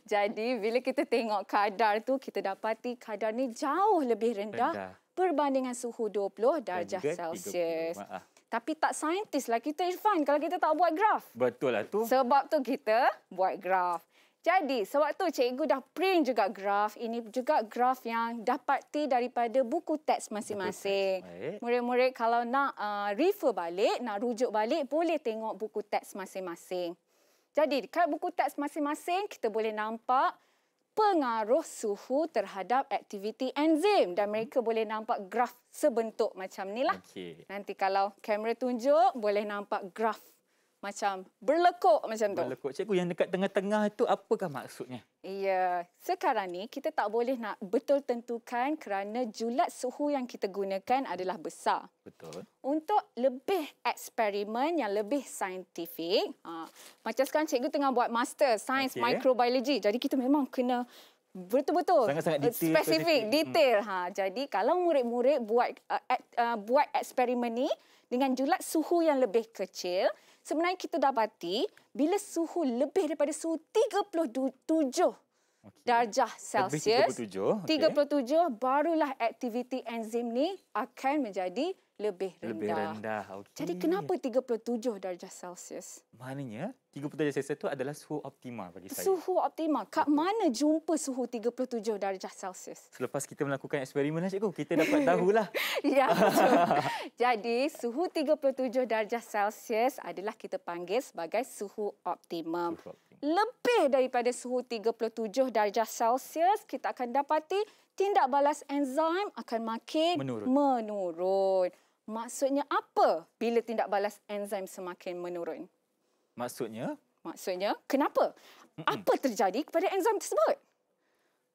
Jadi bila kita tengok kadar tu, kita dapati kadar ni jauh lebih rendah, Rendah. berbandingan suhu 20 Dan darjah Celsius. 30. Maaf. Tapi tak saintis lah kita Irfan kalau kita tak buat graf. Betul lah tu. Sebab tu kita buat graf. Jadi, sewaktu cikgu dah print juga graf, ini juga graf yang dapati daripada buku teks masing-masing. Murid-murid kalau nak uh, refer balik, nak rujuk balik, boleh tengok buku teks masing-masing. Jadi, dekat buku teks masing-masing, kita boleh nampak pengaruh suhu terhadap aktiviti enzim dan mereka boleh nampak graf sebentuk macam ni lah. Okey. Nanti kalau kamera tunjuk, boleh nampak graf macam berlekuk macam tu. Berlekuk cikgu yang dekat tengah-tengah itu apakah maksudnya? Ya, sekarang ni kita tak boleh nak betul tentukan kerana julat suhu yang kita gunakan adalah besar. Betul. Untuk lebih eksperimen yang lebih saintifik, ha, macam sekarang cikgu tengah buat master Science Okey. Microbiology. Jadi kita memang kena betul-betul Sangat-sangat detail, spesifik, spesifik. Hmm. detail. Ha, jadi kalau murid-murid buat uh, uh, buat eksperimen ni dengan julat suhu yang lebih kecil, sebenarnya kita dapati bila suhu lebih daripada suhu 37 Okey. darjah Lebih Celsius. 37, okey. 37 barulah aktiviti enzim ni akan menjadi lebih rendah. Lebih rendah. Okey. Jadi kenapa 37 darjah Celsius? Maknanya 30 darjah Celsius itu adalah suhu optimal bagi saya. Suhu optimal. Kat mana jumpa suhu 37 darjah Celsius? Selepas kita melakukan eksperimen lah cikgu, kita dapat tahulah. Ya, betul. Jadi, suhu 37 darjah Celsius adalah kita panggil sebagai suhu optimum. Suhu optimum. Lebih daripada suhu 37 darjah Celsius, kita akan dapati tindak balas enzim akan makin Menurun. menurun. Maksudnya apa bila tindak balas enzim semakin menurun? Maksudnya Maksudnya, kenapa? Apa terjadi kepada enzim tersebut?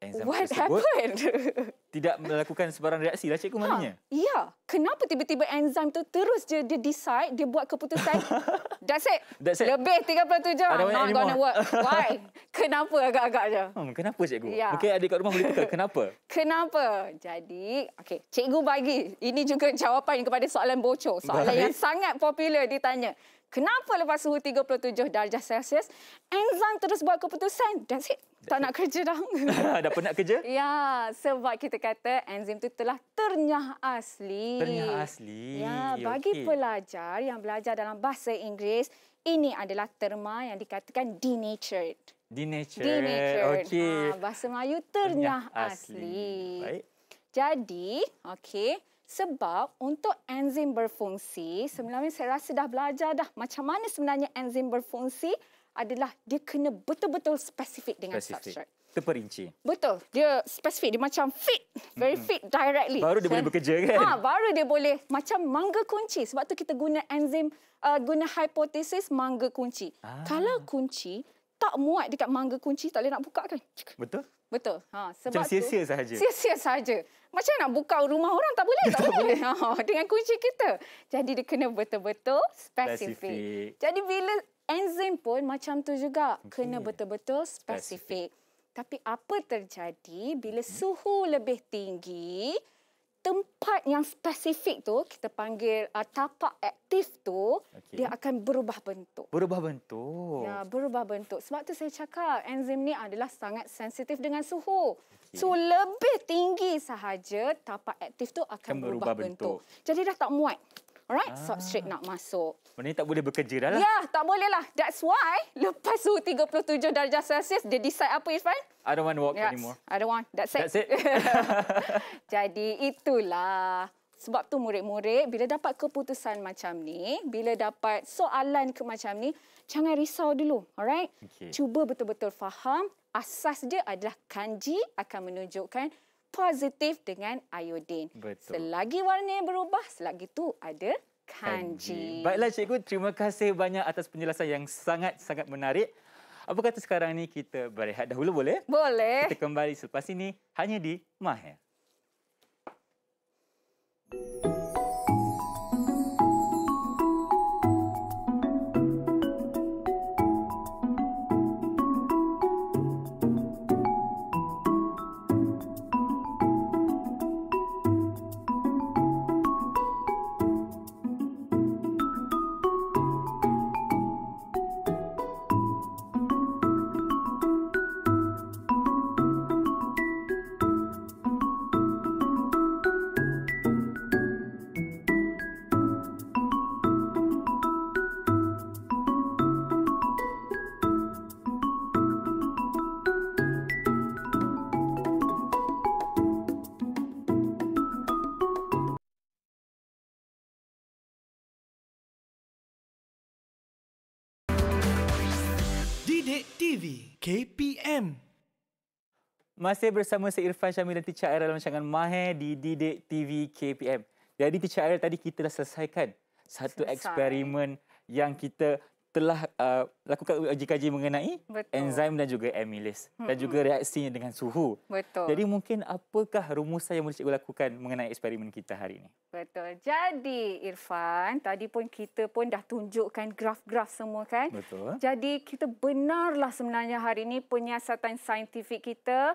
Enzim What tersebut happened? tidak melakukan sebarang reaksi lah cikgu maknanya. Ha, ya. Kenapa tiba-tiba enzim tu terus je dia decide, dia buat keputusan. That's it. That's it. Lebih 37. I don't want Not anymore. gonna work. Why? Kenapa agak-agak je? Hmm, kenapa cikgu? Ya. Mungkin adik kat rumah boleh teka kenapa? Kenapa? Jadi, okey, cikgu bagi. Ini juga jawapan kepada soalan bocor. Soalan Baik. yang sangat popular ditanya. Kenapa lepas suhu 37 darjah Celsius, enzim terus buat keputusan? That's it. Tak nak kerja dah. Dah penat kerja? Ya, sebab kita kata enzim itu telah ternyah asli. Ternyah asli. Ya, bagi Okey. pelajar yang belajar dalam bahasa Inggeris, ini adalah terma yang dikatakan denatured. Denatured. Denatured. Okey. Ha, bahasa Melayu ternyah, asli. Baik. Jadi, okey, sebab untuk enzim berfungsi, sebenarnya saya rasa dah belajar dah macam mana sebenarnya enzim berfungsi adalah dia kena betul-betul spesifik dengan Spesifik. substrate. Terperinci. Betul. Dia spesifik. Dia macam fit. Very fit directly. Baru dia boleh bekerja kan? Ha, baru dia boleh. Macam mangga kunci. Sebab tu kita guna enzim, uh, guna hipotesis mangga kunci. Ah. Kalau kunci tak muat dekat mangga kunci, tak boleh nak buka kan? Betul? Betul. Ha, sebab Macam sia-sia sahaja. Sia-sia sahaja. Macam nak buka rumah orang tak boleh, tak boleh. Ha, dengan kunci kita. Jadi dia kena betul-betul spesifik. Spesifik. Jadi bila enzim pun macam tu juga. Kena betul-betul spesifik. Tapi apa terjadi bila suhu lebih tinggi, tempat yang spesifik tu, kita panggil uh, tapak aktif tu, Okey. dia akan berubah bentuk. Berubah bentuk. Ya, berubah bentuk. Sebab tu saya cakap enzim ni adalah sangat sensitif dengan suhu. So lebih tinggi sahaja tapak aktif tu akan, Akan berubah, berubah bentuk. bentuk. Jadi dah tak muat. Alright, Ah. substrate nak masuk. Maknanya tak boleh bekerja dah lah. Ya, tak boleh lah. That's why lepas suhu 37 darjah Celsius, dia decide apa Irfan? I don't want to walk Yes, anymore. I don't want. That's it. That's it. Jadi itulah. Sebab tu murid-murid bila dapat keputusan macam ni, bila dapat soalan ke macam ni, jangan risau dulu. Alright? Okey. Cuba betul-betul faham asas dia adalah kanji akan menunjukkan positif dengan iodin. Betul. Selagi warna berubah, selagi tu ada kanji. Baiklah cikgu, terima kasih banyak atas penjelasan yang sangat-sangat menarik. Apa kata sekarang ni kita berehat dahulu boleh? Boleh. Kita kembali selepas ini hanya di Mahir. Didik Masih bersama saya Irfan Syamil dan Teacher Aira dalam rancangan Mahir di Didik TV KPM. Jadi Teacher Aira tadi kita dah selesaikan satu Selesai. eksperimen yang kita telah uh, lakukan uji kaji mengenai Betul. enzim dan juga amylase dan juga reaksinya dengan suhu. Betul. Jadi mungkin apakah rumusan yang boleh cikgu lakukan mengenai eksperimen kita hari ini? Betul. Jadi Irfan, tadi pun kita pun dah tunjukkan graf-graf semua kan? Betul. Jadi kita benarlah sebenarnya hari ini penyiasatan saintifik kita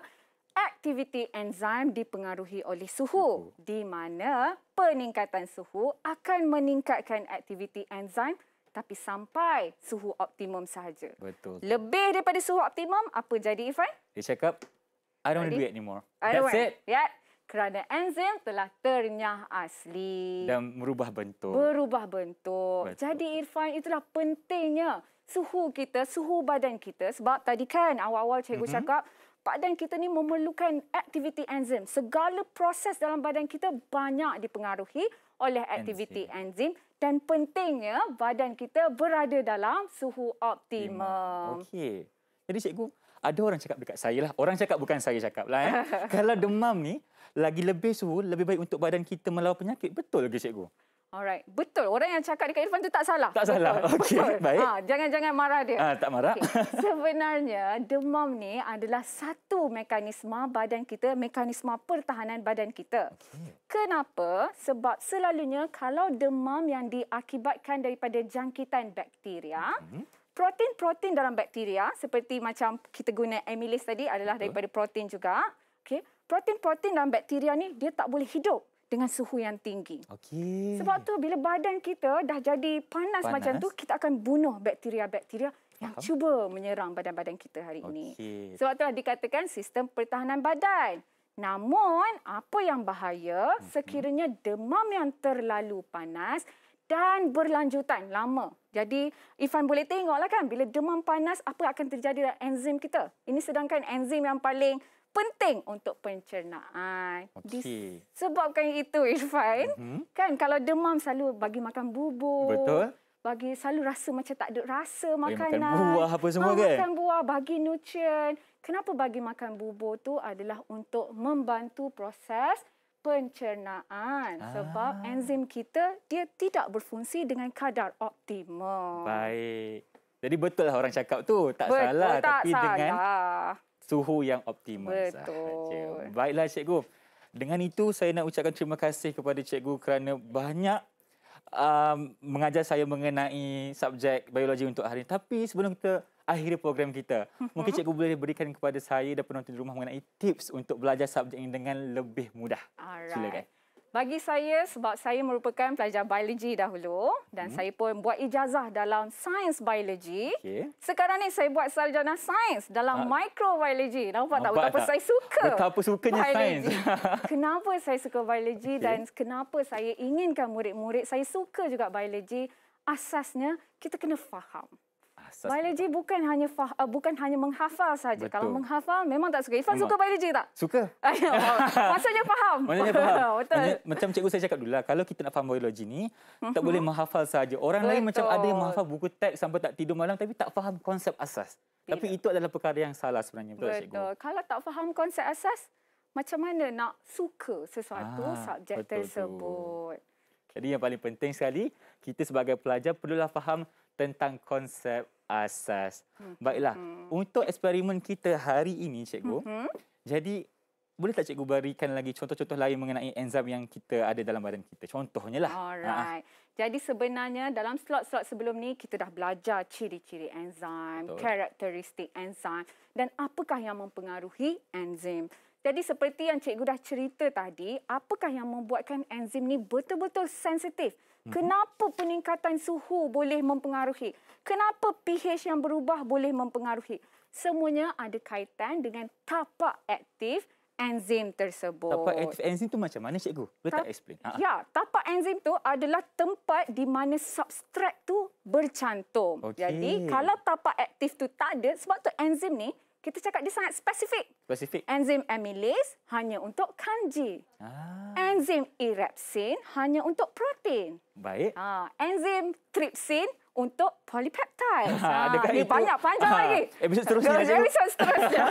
aktiviti enzim dipengaruhi oleh suhu di mana peningkatan suhu akan meningkatkan aktiviti enzim tapi sampai suhu optimum sahaja. Betul. Lebih daripada suhu optimum apa jadi Irfan? Dia cakap, I don't want to do it anymore. I That's it. Ya, kerana enzim telah ternyah asli. Dan merubah bentuk. berubah bentuk. Betul. Jadi Irfan itulah pentingnya suhu kita, suhu badan kita sebab tadi kan awal-awal cikgu mm-hmm. cakap badan kita ni memerlukan aktiviti enzim. Segala proses dalam badan kita banyak dipengaruhi oleh aktiviti enzim dan pentingnya badan kita berada dalam suhu optimum. Okey. Jadi cikgu, ada orang cakap dekat saya lah. Orang cakap bukan saya cakap lah. Eh. Kalau demam ni, lagi lebih suhu, lebih baik untuk badan kita melawan penyakit. Betul ke cikgu? Alright, betul. Orang yang cakap dekat Irfan tu tak salah. Tak salah. Okey, baik. Ha, jangan-jangan marah dia. Ah, tak marah. Okey, Sebenarnya demam ni adalah satu mekanisme badan kita, mekanisme pertahanan badan kita. Okey. Kenapa? Sebab selalunya kalau demam yang diakibatkan daripada jangkitan bakteria, protein-protein dalam bakteria seperti macam kita guna amylase tadi adalah daripada protein juga. Okey, protein-protein dalam bakteria ni dia tak boleh hidup dengan suhu yang tinggi. Okey. Sebab tu bila badan kita dah jadi panas, Panas. macam tu kita akan bunuh bakteria-bakteria yang Faham. cuba menyerang badan-badan kita hari ini. Okey. Sebab itulah dikatakan sistem pertahanan badan. Namun apa yang bahaya Mhm. sekiranya demam yang terlalu panas dan berlanjutan lama. Jadi Ifan boleh tengoklah kan bila demam panas apa akan terjadi dalam enzim kita. Ini sedangkan enzim yang paling penting untuk pencernaan. Okey. Disebabkan itu Irfan, Mhm. kan kalau demam selalu bagi makan bubur. Betul. Bagi selalu rasa macam tak ada rasa Bagi makan makanan. buah apa semua Ah, kan? Makan buah, bagi nutrien. Kenapa bagi makan bubur tu adalah untuk membantu proses pencernaan. Sebab Ah. enzim kita dia tidak berfungsi dengan kadar optimum. Baik. Jadi betul lah orang cakap tu. Tak Betul, salah. tak tapi salah. dengan suhu yang optimal Betul. sahaja. Baiklah cikgu. Dengan itu saya nak ucapkan terima kasih kepada cikgu kerana banyak um, mengajar saya mengenai subjek biologi untuk hari ini. Tapi sebelum kita akhiri program kita, mungkin cikgu boleh berikan kepada saya dan penonton di rumah mengenai tips untuk belajar subjek ini dengan lebih mudah. Silakan. Bagi saya sebab saya merupakan pelajar biologi dahulu dan hmm. saya pun buat ijazah dalam sains biologi. Okey. Sekarang ni saya buat sarjana sains dalam Ah. microbiology. Nampak, tak Nampak betapa tak? saya suka? Betapa sukanya sains. kenapa saya suka biologi Okey. dan kenapa saya inginkan murid-murid saya suka juga biologi? Asasnya kita kena faham. Asas Biologi bukan hanya fah, uh, bukan hanya menghafal saja. Betul. Kalau menghafal memang tak suka. Ifan Memang. suka biologi tak? Suka. Oh, Maksudnya faham. Maksudnya faham. Betul. Maksudnya, macam cikgu saya cakap dulu lah, kalau kita nak faham biologi ni, tak boleh menghafal saja. Orang lain macam ada yang Betul. menghafal buku teks sampai tak tidur malam tapi tak faham konsep asas. Tapi itu adalah perkara yang salah sebenarnya. Betul, tak, cikgu? Betul. Kalau tak faham konsep asas, macam mana nak suka sesuatu Ah, subjek betul tu. tersebut. Jadi yang paling penting sekali, kita sebagai pelajar perlulah faham tentang konsep asas. Hmm. Baiklah, untuk eksperimen kita hari ini, cikgu, Hmm. jadi boleh tak cikgu berikan lagi contoh-contoh lain mengenai enzim yang kita ada dalam badan kita? Contohnya lah. Ha, Alright. Jadi sebenarnya dalam slot-slot sebelum ni kita dah belajar ciri-ciri enzim, Betul. karakteristik enzim dan apakah yang mempengaruhi enzim. Jadi seperti yang cikgu dah cerita tadi, apakah yang membuatkan enzim ni betul-betul sensitif? Mhm. Kenapa peningkatan suhu boleh mempengaruhi? Kenapa pH yang berubah boleh mempengaruhi? Semuanya ada kaitan dengan tapak aktif enzim tersebut. Tapak aktif enzim tu macam mana cikgu? Boleh tak explain? Ha, ha. Ya, tapak enzim tu adalah tempat di mana substrat tu bercantum. Okey. Jadi, kalau tapak aktif tu tak ada, sebab tu enzim ni, kita cakap dia sangat spesifik. Spesifik. Enzim amylase hanya untuk kanji. Ah, Enzim erepsin hanya untuk protein. baik. Ha, enzim trypsin untuk polypeptide. Ha, adakah ni itu- banyak panjang Ha, lagi. episod seterusnya, Terus, Cikgu. Episod seterusnya.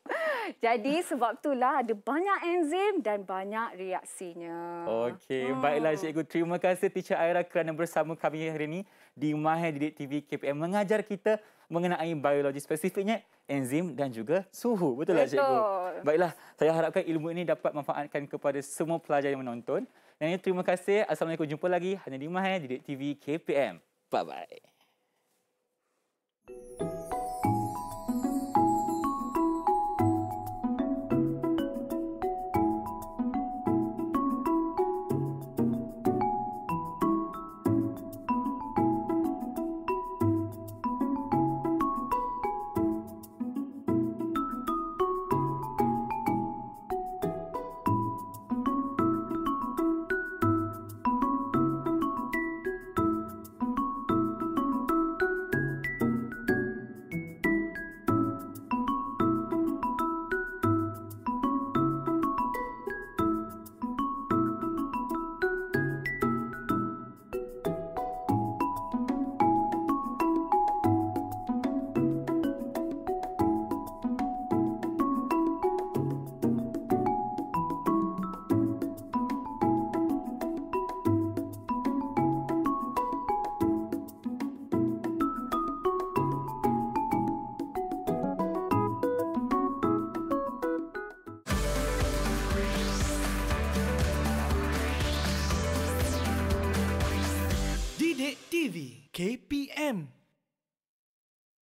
Jadi sebab itulah ada banyak enzim dan banyak reaksinya. Okey, baiklah cikgu. Terima kasih Teacher Aira kerana bersama kami hari ini di Mahir Didik TV KPM mengajar kita mengenai biologi spesifiknya enzim dan juga suhu. Betul tak cikgu? Betul. Baiklah, saya harapkan ilmu ini dapat manfaatkan kepada semua pelajar yang menonton. Dan ini terima kasih. Assalamualaikum. Jumpa lagi hanya di Mahir Didik TV KPM. Bye-bye. Didik